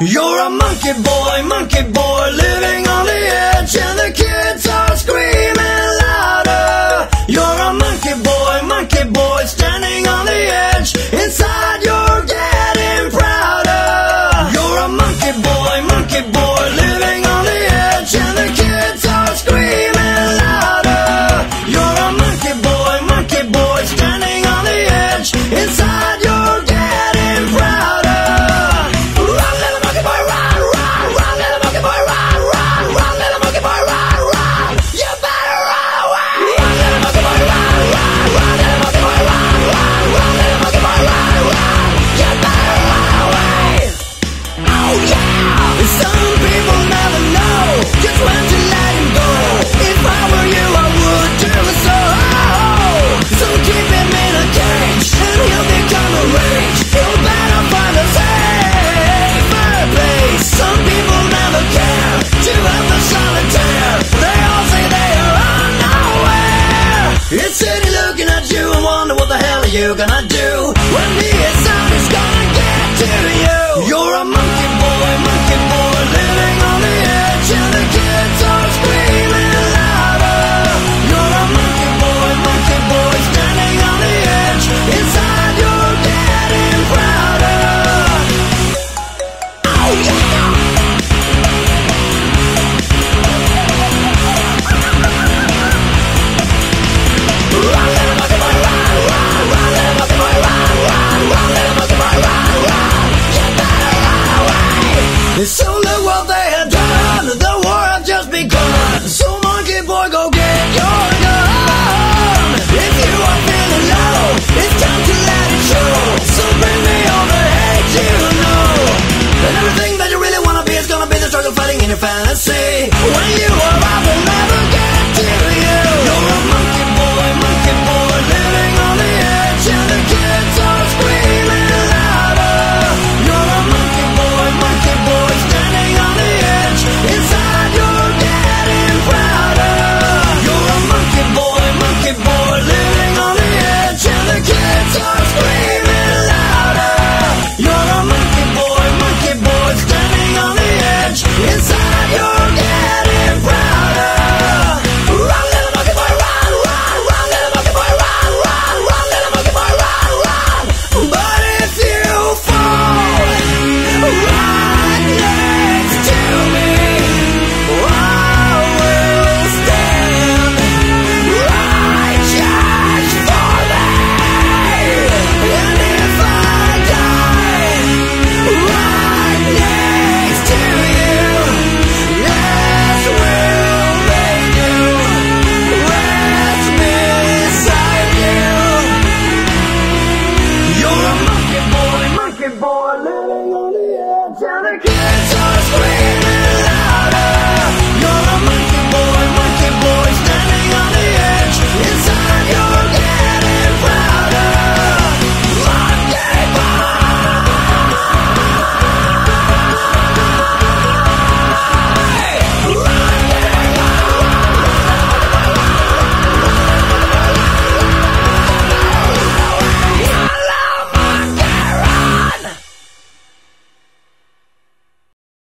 You're a monkey boy, monkey boy, living on the edge, and the kids are screaming louder. You're a monkey boy, monkey boy. you gonna look what they had done. The war has just begun. So monkey boy, go.